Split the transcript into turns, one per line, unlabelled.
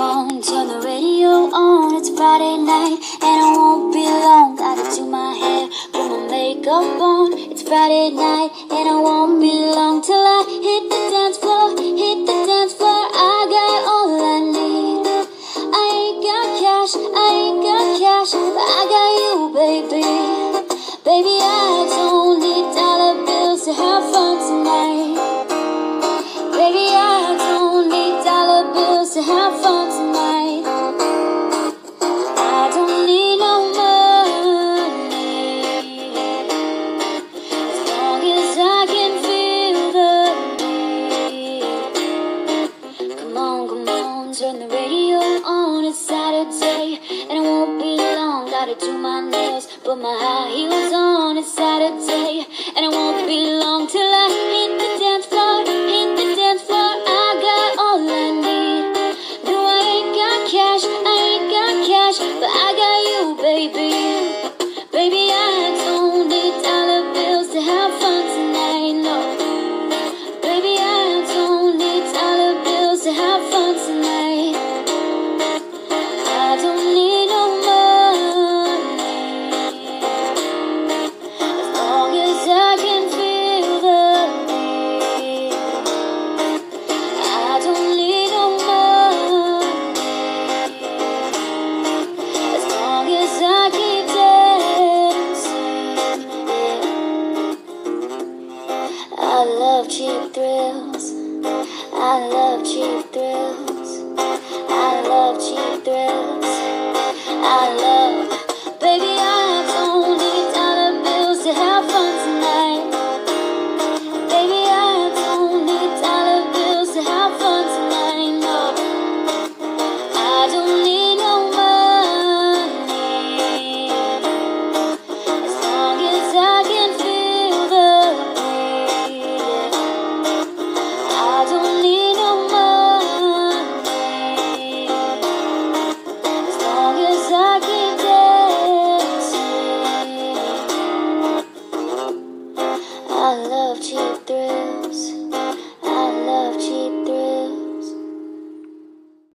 phone, turn the radio on, it's Friday night, and it won't be long. Gotta do my hair, put my makeup on, it's Friday night, and it won't be long till I hit the dance floor, hit the dance floor. I got all I need. I ain't got cash, I ain't got cash, but I got you, baby. Baby, I radio on. It's Saturday, and it won't be long. Got it to my nails, put my high heels on. love cheap thrills. I love cheap thrills. I love cheap thrills. I love